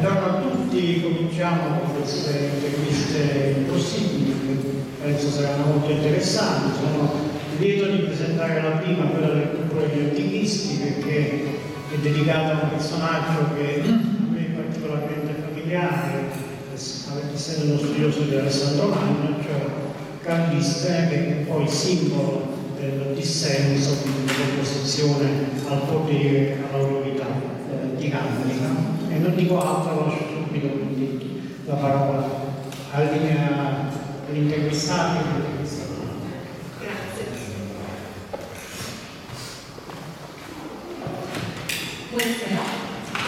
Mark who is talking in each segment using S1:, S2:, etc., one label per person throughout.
S1: Buongiorno a tutti, cominciamo con queste interviste possibili che penso saranno molto interessanti. Sono lieto di presentare la prima, quella del gruppo degli attivisti, perché è dedicata a un personaggio che a me è particolarmente familiare, essendo uno studioso di Alessandro Magno, cioè Carliste, che è poi simbolo del dissenso, quindi dell'opposizione al potere, all'autorità eh, di Gandhi. E non dico altro, lascio subito quindi la parola. All'intervistato
S2: Grazie. Buonasera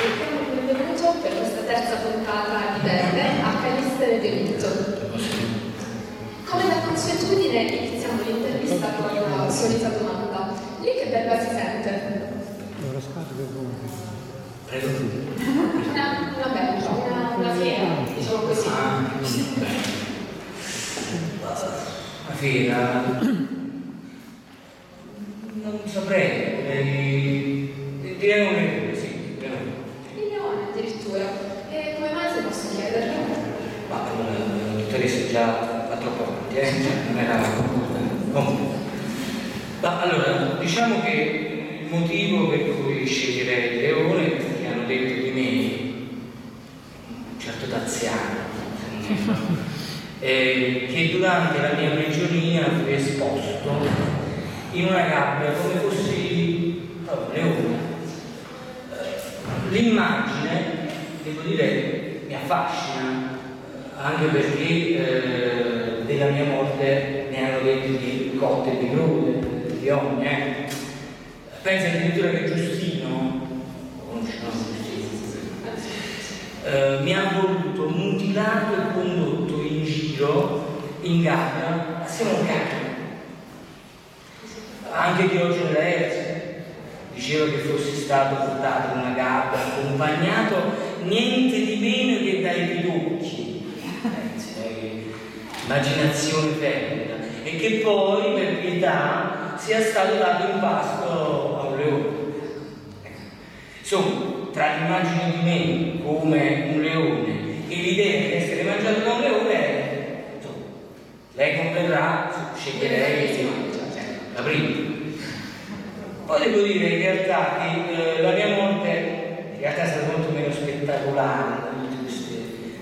S2: e diamo il benvenuto per questa terza puntata di Verde a Caliste del Diritto. Come da consuetudine iniziamo l'intervista con la solita domanda. Lì che belva si sente?
S3: Prego.
S2: Una, una bella, una, una fiera, diciamo così.
S3: Ah, La fiera. Non saprei, direi. Direi un euro, sì. euro.
S2: Il leone addirittura. E come mai se posso chiederlo?
S3: Ma eh, la dottoressa già va troppo avanti, eh? Non era. Comunque. Ma allora, diciamo che il motivo per cui sceglierei il leone è perché hanno detto di me, un certo Taziano, se non mi ricordo, eh, che durante la mia prigionia fui esposto in una gabbia come fossi un leone. L'immagine, devo dire, mi affascina, anche perché eh, della mia morte ne hanno detto di cotte di crude, di ogni, eh. Pensa addirittura che Giustino, conosci no, Giustino? Eh, mi ha voluto mutilato e condotto in giro in gabbia assieme a un cane. Anche Diogene Laerzi diceva che fossi stato portato in una gabbia accompagnato niente di meno che dai pidocchi. Eh, immaginazione fervida. E che poi per pietà sia stato dato in pasto a un leone. Insomma, tra l'immagine di me come un leone e l'idea di essere mangiato da un leone, insomma, lei comprerà, sceglierei la prima. Poi devo dire in realtà che eh, la mia morte in realtà è stata molto meno spettacolare di tutte queste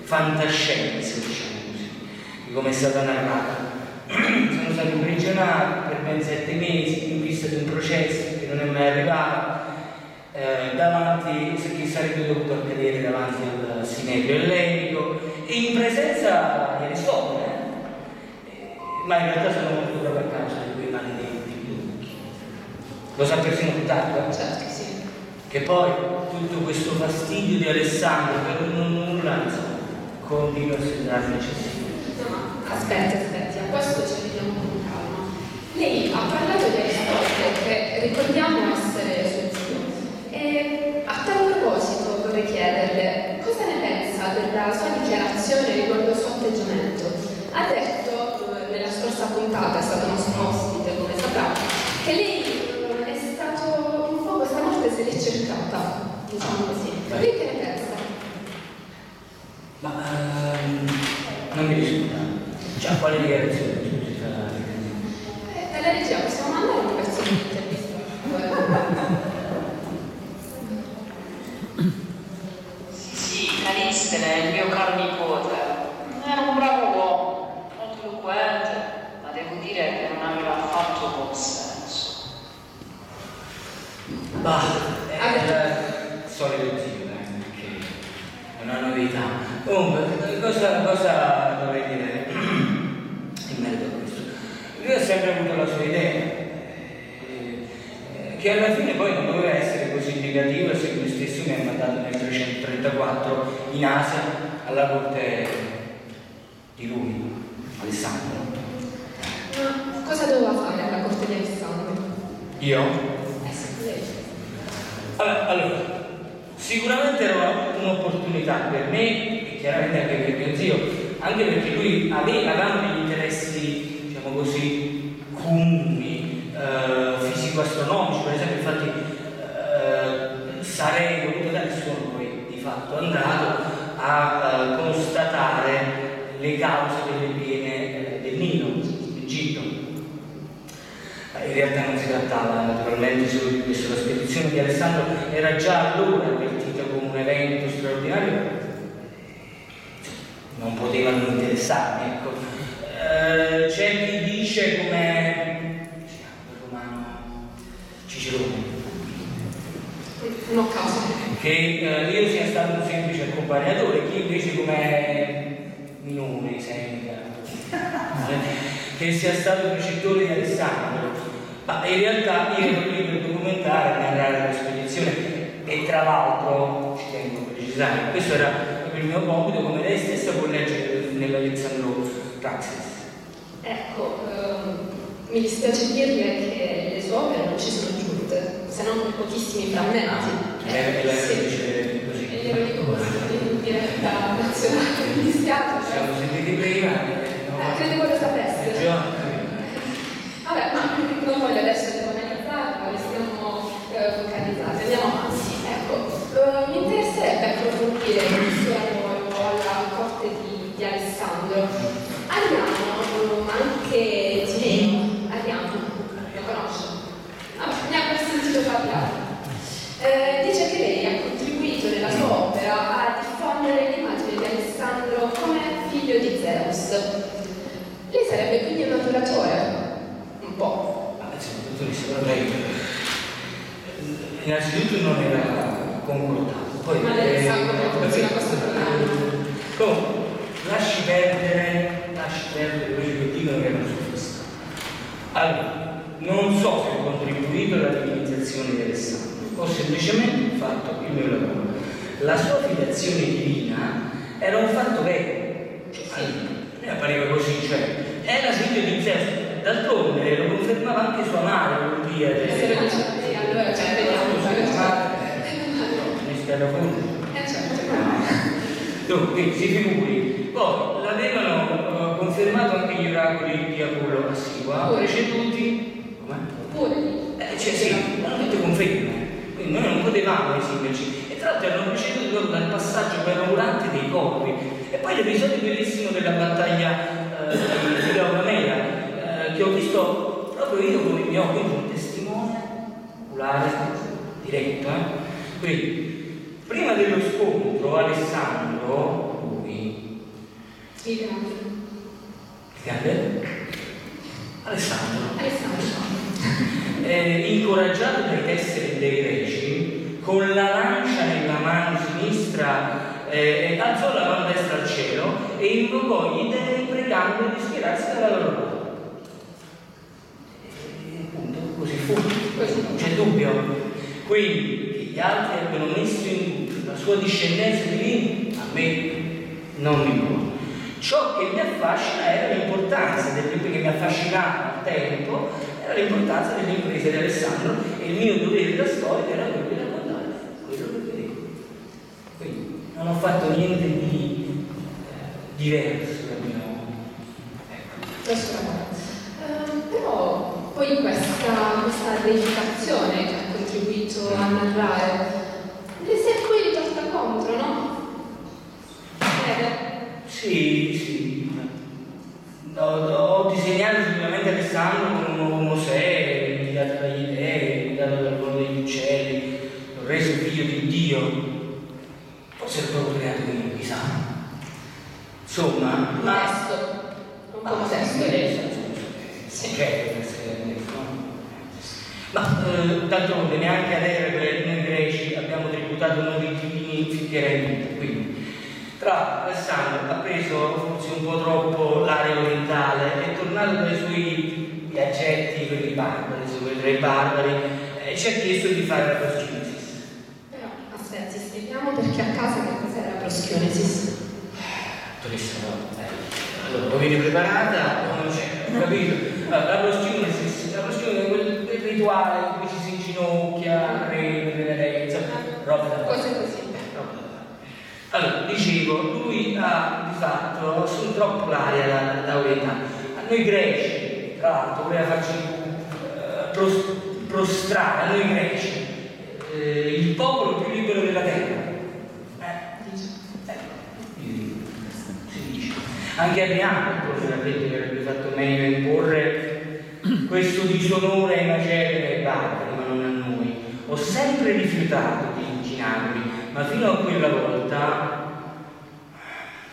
S3: fantascienze, diciamo così, di come è stata narrata. Sono stato imprigionato per ben sette mesi in vista di un processo che non è mai arrivato, eh, davanti, chi sarebbe dovuto accadere davanti al Sinedrio ellenico e in presenza di Aristotele, eh, ma in realtà sono morto proprio a causa di quei maledetti pidocchi. Lo sa persino Plutarco?
S2: Certo che sì.
S3: Che poi tutto questo fastidio di Alessandro per non nulla, insomma, continua a sembrarmi eccessivo.
S2: No, ma aspetti, aspetti, a questo ci vediamo con calma. Lei ha parlato di Aristotele, che ricordiamo essere suo zio. E a tal proposito vorrei chiederle cosa ne pensa della sua dichiarazione riguardo al suo atteggiamento. Ha detto eh, nella scorsa puntata, è stato nostro ospite, come saprà, che lei eh, è stato un po' questa morte se l'è cercata, diciamo così. Che ne pensa?
S3: Ma ehm, non mi risulta. Cioè, quale dichiarazione tu ti fai?
S2: Eh, Nella regia possiamo mandare un pezzo di intervista?
S4: Sì, sì, Calistene è il mio caro nipote. Era un bravo uomo, molto eloquente, ma devo dire che non aveva affatto buon senso.
S3: Bah, è il solito zio, eh, che è una novità. Comunque, cosa, cosa dovrei dire in merito a questo? Lui ha sempre avuto la sua idea, eh, eh, che alla fine poi non doveva essere così negativa se lui stesso mi ha mandato nel 334 in Asia alla corte di lui, Alessandro.
S2: Ma cosa doveva fare alla corte di Alessandro?
S3: Io?
S2: Eh sì, lei.
S3: Allora, allora, sicuramente era un'opportunità per me e chiaramente anche per mio zio, anche perché lui aveva, degli interessi, diciamo così, comuni, eh, fisico-astronomici, per esempio, infatti eh, sarei voluto dare, sono poi di fatto andato cause delle piene eh, del Nilo, in Egitto. In realtà non si trattava naturalmente solo di questo, la spedizione di Alessandro era già allora avvertita come un evento straordinario, non poteva non interessarmi. Ecco. Eh, c'è chi dice come romano Cicerone
S2: Non caso.
S3: che eh, io sia stato un semplice accompagnatore, chi invece come minore, Seneca, che sia stato precettore di Alessandro. Ma in realtà io ero lì per documentare e narrare la spedizione e tra l'altro, ci tengo a precisare, questo era il mio compito, come lei stessa può leggere nell'Alexandro Praxis.
S2: Ecco, ehm, mi dispiace dirle che le sue opere non ci sono giunte, se non pochissimi frammenti.
S3: Eh, lei
S2: sì.
S3: dice così.
S2: E glielo dico così, in diretta nazionale, mi dispiace.
S3: Ci siamo sentiti prima. eh, no?
S2: Eh, credevo lo sapesse. Vabbè, ma non voglio adesso restiamo focalizzati, andiamo avanti. Ecco, eh, mi interesserebbe approfondire il suo lavoro alla corte di, di Alessandro. Ariano, eh, ma anche Tireno, Ariano, lo conosce? Vabbè, ne ha sentito parlare. Eh, dice che lei ha contribuito nella sua opera a diffondere l'immagine di Alessandro come figlio di Zeus. Lei sarebbe quindi un adoratore? Un po'.
S3: Ma insomma, dottoressa, però lei eh, innanzitutto non era concordato, poi
S2: Ma lei
S3: eh,
S2: sa come funziona questo programma.
S3: Comunque, lasci perdere, lasci perdere quelli che dicono che è una sofista. Allora, non so se ho contribuito alla divinizzazione di Alessandro, ho semplicemente fatto il mio lavoro. La sua filiazione divina era un fatto vero. Cioè, a me pareva così, cioè, era figlio di Zeus. D'altronde lo confermava anche sua madre, Olimpiade.
S2: Se lo dice lei, allora ci vediamo. Eh.
S3: Dunque, si figuri. Poi l'avevano eh, confermato anche gli oracoli di Apollo a Siwa, preceduti. Come?
S2: Pure.
S3: Eh, cioè sì, hanno detto conferme. Quindi noi non potevamo esimerci. E tra l'altro erano preceduti loro dal passaggio perambulante dei corpi. E poi l'episodio bellissimo della battaglia eh, di Gaugamela, eh, che ho visto proprio io con i miei occhi, un testimone oculare diretto. Eh? Quindi, prima dello scontro, Alessandro, lui,
S2: Il grande.
S3: grande? Alessandro,
S2: Alessandro.
S3: Eh, incoraggiato dai tesseri dei greci, con la lancia nella mano sinistra eh, alzò la mano destra al cielo e invocò gli dei pregando di schierarsi dalla loro parte. E appunto, così fu, questo non c'è dubbio. Quindi gli altri abbiano messo in dubbio la sua discendenza divina, a me non mi importa. Ciò che mi affascina era l'importanza delle che mi affascinava al tempo, era l'importanza delle imprese di Alessandro e il mio dovere da storico era quello di raccontare quello che vedevo. Quindi non ho fatto niente di eh, diverso dal mio. Ecco.
S2: Ehm, però poi questa, questa deificazione che ha contribuito a narrare, le si è poi ritorta contro, no? Vede?
S3: Sì, sì. Ho, ho disegnato sicuramente Alessandro come un nuovo Mosè, guidato dagli dei, guidato dal volo degli uccelli, l'ho reso figlio di Dio. Forse l'ho proprio creato come un disano. Insomma, ma...
S2: Un.
S3: Sì, certo, per essere onesto, no? Ma eh, d'altronde neanche ad Eracle noi greci abbiamo tributato noi divini vita, quindi tra l'altro Alessandro ha preso forse un po' troppo l'area orientale, è tornato dai suoi viaggetti, quelli barbari, su quei tre barbari, e ci ha chiesto di fare la proschinesis.
S2: Però, aspetti, spieghiamo perché a casa che cos'è la proschionesis.
S3: Dottoressa, no, eh, allora, o viene preparata o non c'è, ho capito? Allora, la proschinesis, la proschinesis è quel, quel rituale in cui ci si inginocchia, crede, reverenza, roba da
S2: Cose così.
S3: Allora, dicevo, lui ha di fatto assunto troppo l'aria da, da orientale. A noi greci, tra l'altro, voleva farci eh, pros- prostrare, a noi greci, eh, il popolo più libero della terra. Eh,
S2: dice.
S3: Anche Adriano forse ha detto che avrebbe fatto meglio imporre questo disonore ai macelli e ai barbari, ma non a noi. Ho sempre rifiutato di incinarmi, ma fino a quella volta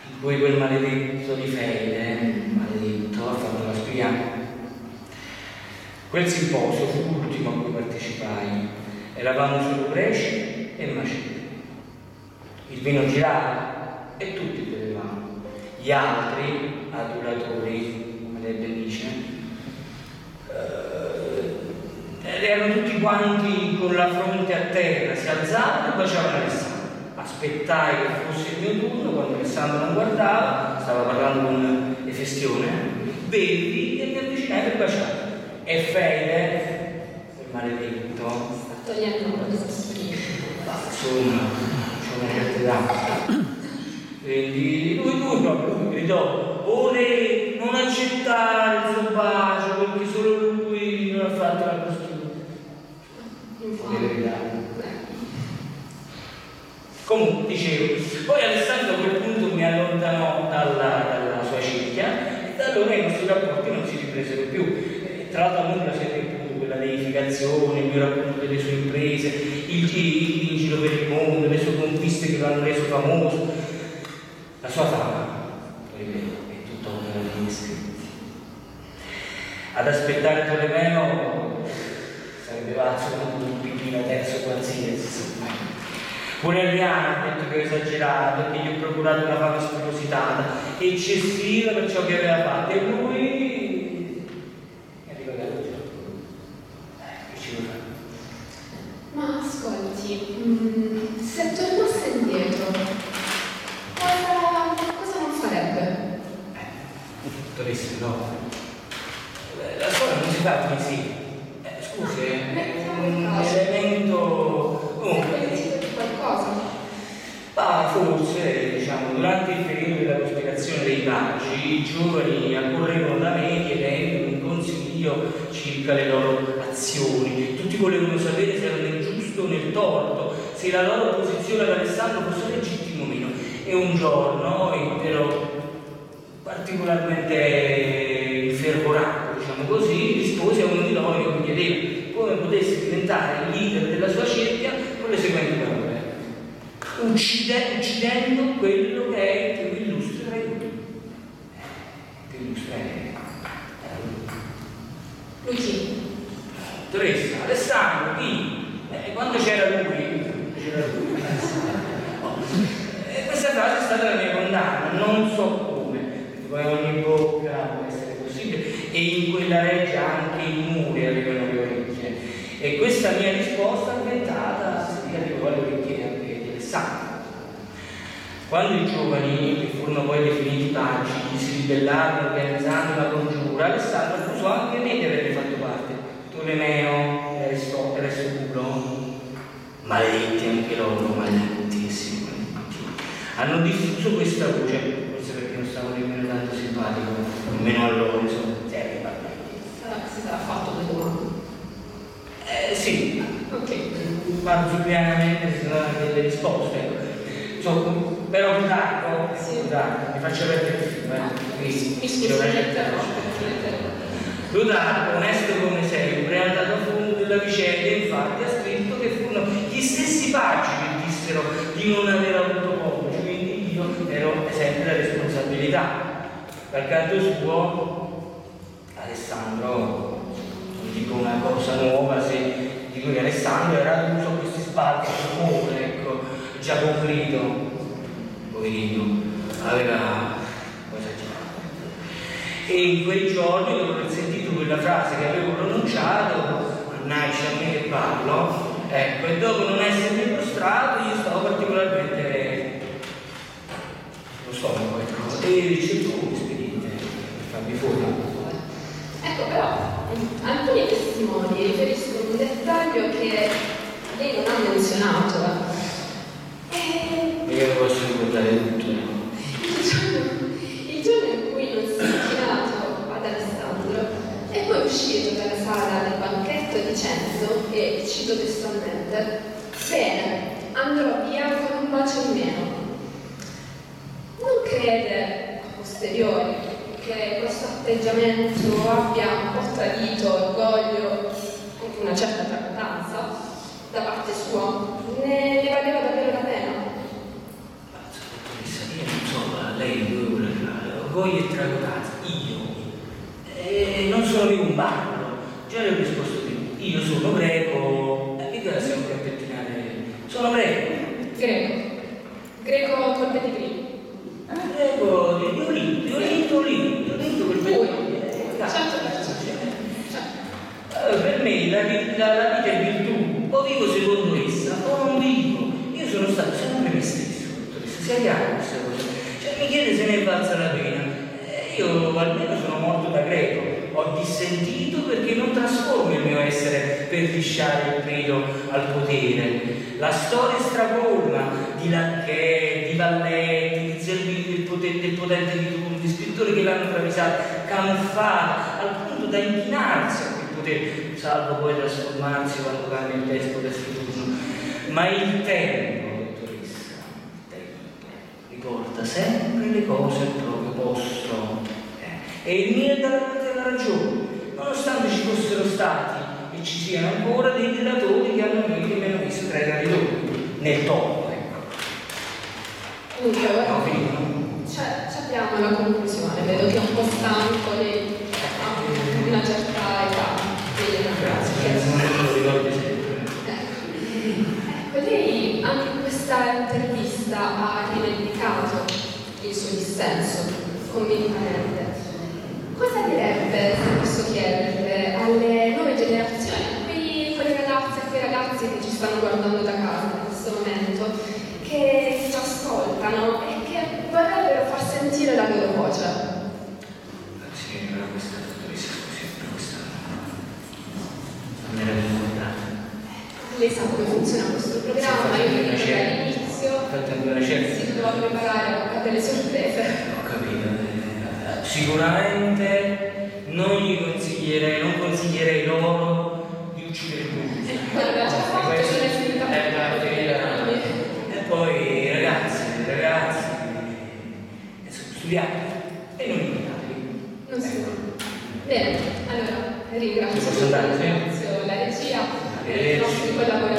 S3: in cui quel maledetto di Fede, maledetto, ha fatto la spia. Quel simposio fu l'ultimo a cui partecipai. Eravamo solo greci e macelli. Il vino girava e tutti bevevamo. Gli altri adulatori, come lei ben dice, eh, erano tutti quanti con la fronte a terra, si alzavano e baciavano Alessandro. Aspettai che fosse il mio turno, quando Alessandro non guardava, stava parlando con Efestione, bevi e mi avvicinai per baciare. E Fede, maledetto,
S2: togliendo un po' di sassolini.
S3: insomma, c'è una certa età. Quindi lui, lui proprio gridò, ore non accettare il suo bacio perché solo lui non ha fatto la costruzione. Potete gridare. Comunque, dicevo, poi Alessandro a quel punto mi allontanò dalla, dalla sua cerchia e da allora i nostri rapporti non si ripresero più. Eh, Tra l'altro a me piaceva appunto quella deificazione, il mio racconto delle sue imprese, il, il, in giro per il mondo, le sue conquiste che lo hanno reso famoso, la sua fama, ripeto, è tutta opera degli scritti. Ad aspettare Tolomeo sarebbe valso un pipino terzo qualsiasi, Adriano ha detto che ho esagerato, che gli ho procurato una fama spropositata, eccessiva per ciò che aveva fatto. E lui è arrivato al giorno. Eh, che ci vuole?
S2: Ma ascolti, mm, se tornasse indietro, cosa, cosa non farebbe?
S3: Dovessi no. Eh, La scuola non si fa come sì. Eh, scusi, è un elemento. Comunque,
S2: qualcosa?
S3: Ah, forse, diciamo, durante il periodo della cospirazione dei Paggi, i giovani accorrevano da me chiedendo un consiglio circa le loro azioni. Tutti volevano sapere se erano nel giusto o nel torto, se la loro posizione ad Alessandro fosse legittima o meno. E un giorno, ero particolarmente infervorato, diciamo così, rispose a uno di loro che mi chiedeva come potesse diventare il leader della sua cerchia con le seguenti parole uccide- uccidendo quello che è il più illustre tra i due. Il più illustre era lui.
S2: Lui chi?
S3: Dottoressa, Alessandro, chi? Eh, quando c'era lui, c'era lui. Oh, E questa frase è stata la mia condanna, non so come, perché poi ogni bocca può essere possibile, e in quella reggia anche i muri arrivano le orecchie. E questa mia risposta è diventata, si arrivò alle orecchie anche di Alessandro. Quando i giovani, che furono poi definiti paggi, si ribellarono organizzando una congiura, Alessandro accusò anche me di averne fatto parte. Tolomeo e Aristotele sicuro, maledetti anche loro, maledettissimi, maledetti. Hanno diffuso questa voce, forse perché non stavo nemmeno tanto simpatico, almeno a loro, insomma, seri barbari.
S2: Sarà, si sarà fatto due domande.
S3: Eh sì,
S2: Ok.
S3: marzupianamente si sono date delle risposte. ecco. Insomma, però Plutarco,
S2: Sì.
S3: Plutarco, mi faccio perdere il film, eh.
S2: Mi interrompo.
S3: Plutarco, onesto come sempre, è andato a fondo della vicenda e infatti ha scritto che furono gli stessi paggi che dissero di non aver avuto coniuge, quindi io ero sempre la responsabilità. Dal canto suo, Alessandro, non dico una cosa nuova se dico che Alessandro era aduso a questi comune, ecco, già concreto, poverino, aveva. E in quei giorni, dopo aver sentito quella frase che avevo pronunciato, mannaggia a me che parlo, ecco, e dopo non essermi prostrato, io stavo particolarmente lo stomaco, ecco, e dice tu, spedite, per farmi fuori.
S2: Ecco, però mm, alcuni testimoni riferiscono un dettaglio che lei non ha menzionato. Eh,
S3: Io posso ricordare tutto.
S2: il, giorno, il giorno in cui non si è avvicinato ad Alessandro e poi uscito dalla sala del banchetto dicendo, e cito testualmente, bene, andrò via con un bacio in meno. Non crede a posteriori, che questo atteggiamento abbia un po' tradito orgoglio, anche una certa trattanza da parte sua, ne, ne valeva davvero la pena.
S3: Io so, lei dove vuole fare? Orgoglio e tracotanza, io. Eh, non sono mica un barbaro. Già le ho risposto. Io sono greco. E stiamo qui a pettinare? Sono greco.
S2: Greco. Greco col pedigree.
S3: Greco di Olinto, di Olinto, Olinto, di Olinto per me. La, la, la vita è virtù, o vivo secondo essa o non vivo. Io sono stato sempre me stesso, sia chiaro questa cosa. Cioè mi chiede se ne è valsa la pena. Eh, io almeno sono morto da greco, ho dissentito perché non trasformo il mio essere per lisciare il pelo al potere. La storia stracolma di Lanché, di Valletti, di Zerbini, del, pote- del potente di Turno, di scrittori che l'hanno travisata, camuffata, al punto da inchinarsi a quel potere, salvo poi trasformarsi quando cambia il despota di turno. Ma il tempo, dottoressa, il tempo, riporta sempre le cose al proprio posto. Eh, E il mio è parte della ragione, nonostante ci fossero stati e ci siano ancora dei delatori che, hanno, che mi hanno visto tra i traditori, nel torto,
S2: Comunque, ora ci abbiamo la conclusione, vedo che è un po' stanco, lei ha una certa età. Ecco, lei anche in questa intervista ha rivendicato il suo dissenso, convintamente. Cosa direbbe, se posso chiederle, alle nuove generazioni, a quei, quelle ragazze e quei ragazzi che ci stanno guardando da casa in questo momento, che ascoltano e che vorrebbero far sentire la loro voce?
S3: Signora, questa dottoressa, scusi, ma questa non era ricordata.
S2: Lei sa come funziona questo programma, io vi dico
S3: certo.
S2: si trova a preparare a delle sorprese.
S3: Ho capito. eh, Sicuramente non gli consiglierei, non consiglierei loro di uccidere tutti.
S2: Guarda, già fatto, ce l'hai sentita
S3: Eh, guarda,
S2: parlare.
S3: E poi ragazzi, ragazzi, studiate e non imparatevi.
S2: Non si può. Bene, allora ringrazio, la regia, i
S3: Arrivederci.
S2: nostri collaboratori